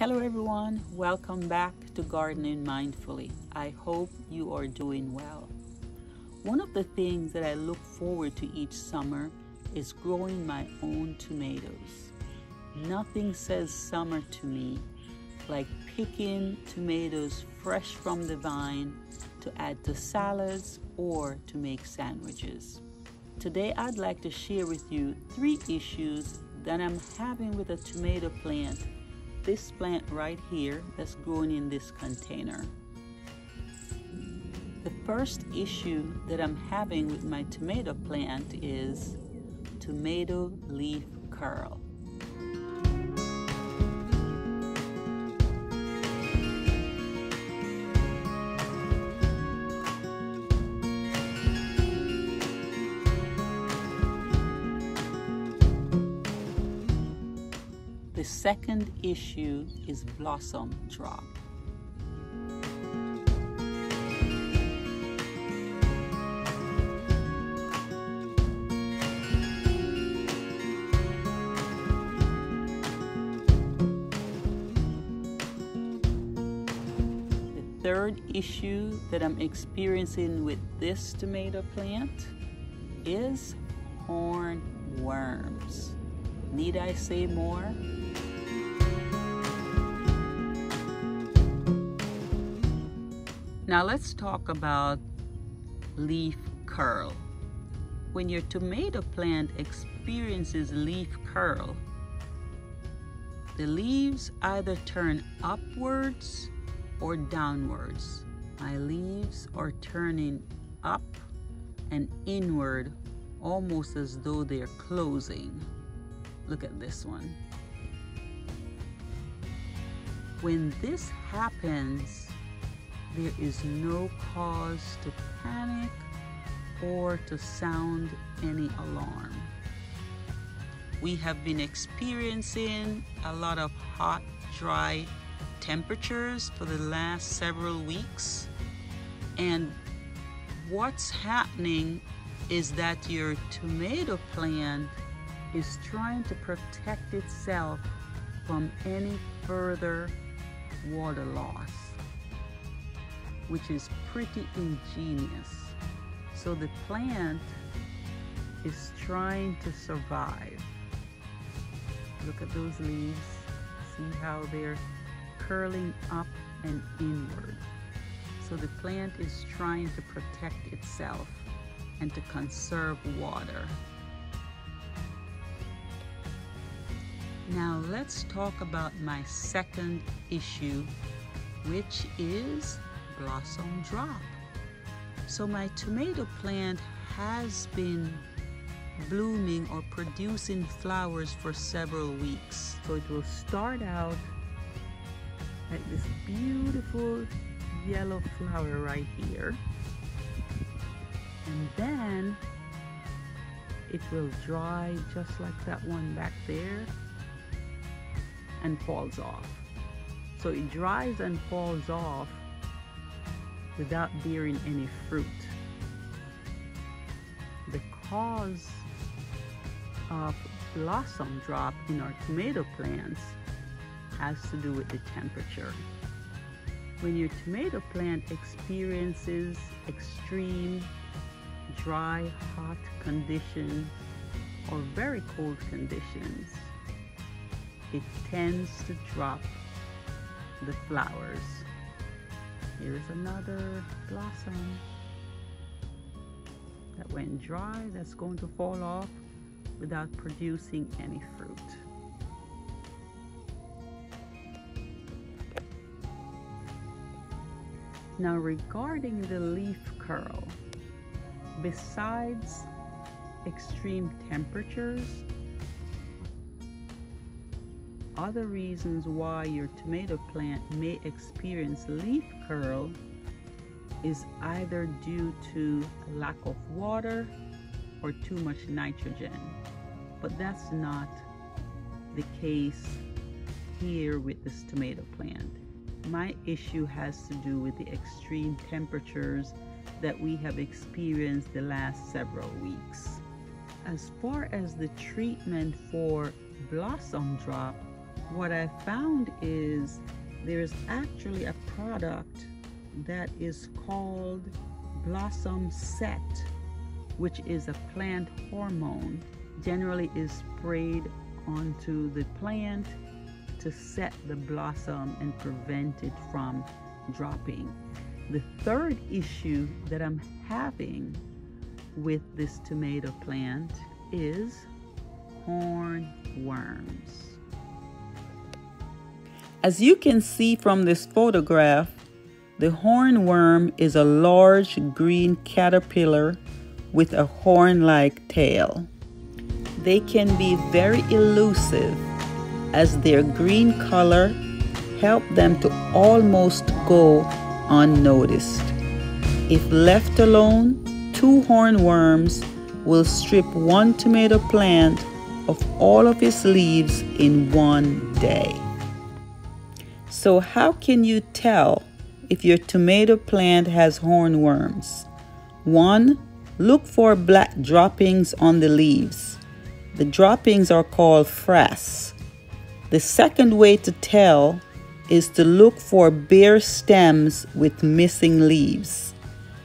Hello everyone, welcome back to Gardening Mindfully. I hope you are doing well. One of the things that I look forward to each summer is growing my own tomatoes. Nothing says summer to me like picking tomatoes fresh from the vine to add to salads or to make sandwiches. Today I'd like to share with you three issues that I'm having with a tomato plant, this plant right here that's growing in this container. The first issue that I'm having with my tomato plant is tomato leaf curl. Second issue is blossom drop. The third issue that I'm experiencing with this tomato plant is horn worms. Need I say more? Now let's talk about leaf curl. When your tomato plant experiences leaf curl, the leaves either turn upwards or downwards. My leaves are turning up and inward almost as though they're closing. Look at this one. When this happens, there is no cause to panic or to sound any alarm. We have been experiencing a lot of hot, dry temperatures for the last several weeks. And what's happening is that your tomato plant is trying to protect itself from any further water loss which is pretty ingenious. So the plant is trying to survive. Look at those leaves. See how they're curling up and inward. So the plant is trying to protect itself and to conserve water. Now let's talk about my second issue, which is blossom drop. So my tomato plant has been blooming or producing flowers for several weeks. So it will start out like this beautiful yellow flower right here. And then it will dry just like that one back there and falls off. So it dries and falls off without bearing any fruit. The cause of blossom drop in our tomato plants has to do with the temperature. When your tomato plant experiences extreme dry, hot conditions or very cold conditions, it tends to drop the flowers. Here's another blossom that went dry that's going to fall off without producing any fruit. Now regarding the leaf curl, besides extreme temperatures, other reasons why your tomato plant may experience leaf curl is either due to lack of water or too much nitrogen. But that's not the case here with this tomato plant. My issue has to do with the extreme temperatures that we have experienced the last several weeks. As far as the treatment for blossom drop, what I found is there is actually a product that is called Blossom Set, which is a plant hormone, generally is sprayed onto the plant to set the blossom and prevent it from dropping. The third issue that I'm having with this tomato plant is hornworms. As you can see from this photograph, the hornworm is a large green caterpillar with a horn-like tail. They can be very elusive as their green color help them to almost go unnoticed. If left alone, two hornworms will strip one tomato plant of all of its leaves in one day. So how can you tell if your tomato plant has hornworms? One, look for black droppings on the leaves. The droppings are called frass. The second way to tell is to look for bare stems with missing leaves.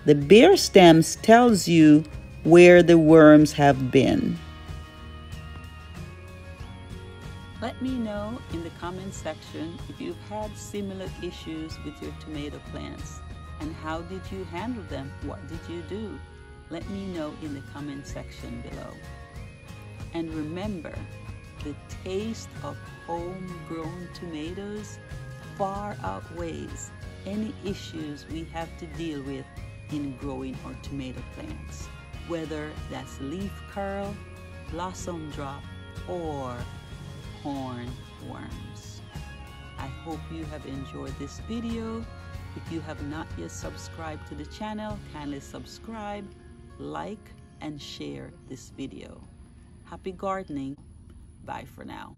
The bare stems tells you where the worms have been. Let me know in the comment section if you've had similar issues with your tomato plants and how did you handle them? What did you do? Let me know in the comment section below. And remember, the taste of homegrown tomatoes far outweighs any issues we have to deal with in growing our tomato plants, whether that's leaf curl, blossom drop, or horn worms. I hope you have enjoyed this video. If you have not yet subscribed to the channel, kindly subscribe, like, and share this video. Happy gardening. Bye for now.